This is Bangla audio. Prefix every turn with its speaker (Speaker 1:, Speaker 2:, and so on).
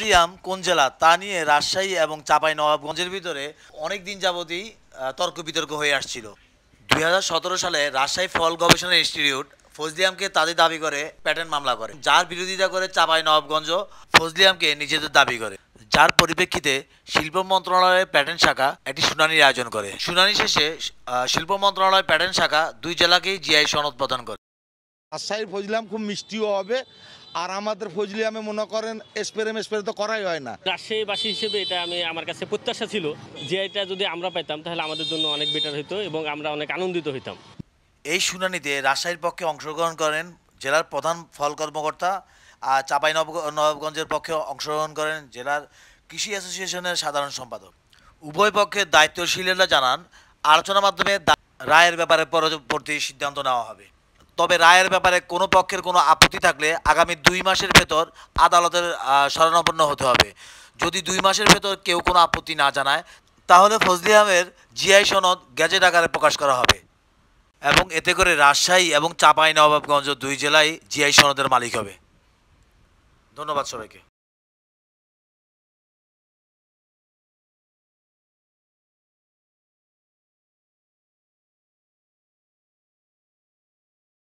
Speaker 1: ফজলি কোন জেলা তা নিয়ে রাজশাহী এবং চাপাই নবাবগঞ্জের ভিতরে অনেক দিন যাবতই তর্ক বিতর্ক হয়ে আসছিল। দু হাজার সতেরো সালে রাজশাহী ফল গবেষণা ইনস্টিটিউট ফজলি আমকে তাদের দাবি করে প্যাটার্ন মামলা করে। যার বিরোধিতা করে চাপাই নবাবগঞ্জ ফজলি আমকে নিজেদের দাবি করে। যার পরিপ্রেক্ষিতে শিল্প মন্ত্রণালয়ের প্যাটার্ন শাখা একটি শুনানির আয়োজন করে। শুনানি শেষে শিল্প মন্ত্রণালয় প্যাটার্ন শাখা দুই জেলাকেই জিআই সনদ প্রদান করে।
Speaker 2: রাজশাহীর ফজলিয়াম খুব মিষ্টিও হবে। আর আমাদের ফজলিয়ামে মনে করেন স্প্রে মেস্প্রে তো করাই হয় না।
Speaker 3: রাজশাহীবাসী হিসেবে এটা আমি আমার কাছে প্রত্যাশা ছিল যে এটা যদি আমরা পাইতাম তাহলে আমাদের জন্য অনেক বেটার হতো এবং আমরা অনেক আনন্দিত হইতাম।
Speaker 1: এই শুনানিতে রাজশাহীর পক্ষে অংশগ্রহণ করেন জেলার প্রধান ফল কর্মকর্তা আর চাপাই নবাবগঞ্জের পক্ষে অংশগ্রহণ করেন জেলার কৃষি অ্যাসোসিয়েশনের সাধারণ সম্পাদক। উভয় পক্ষের দায়িত্বশীলেরা জানান আলোচনার মাধ্যমে রায়ের ব্যাপারে পরবর্তী সিদ্ধান্ত নেওয়া হবে। তবে রায়ের ব্যাপারে কোনো পক্ষের কোনো আপত্তি থাকলে আগামী দুই মাসের ভেতর আদালতের শরণাপন্ন হতে হবে। যদি দুই মাসের ভেতর কেউ কোনো আপত্তি না জানায়, তাহলে ফজলি আহমের জিআই সনদ গ্যাজেট আকারে প্রকাশ করা হবে। এবং এতে করে রাজশাহী এবং চাঁপাই নবাবগঞ্জ দুই জেলায় জিআই সনদের মালিক হবে। ধন্যবাদ সবাইকে।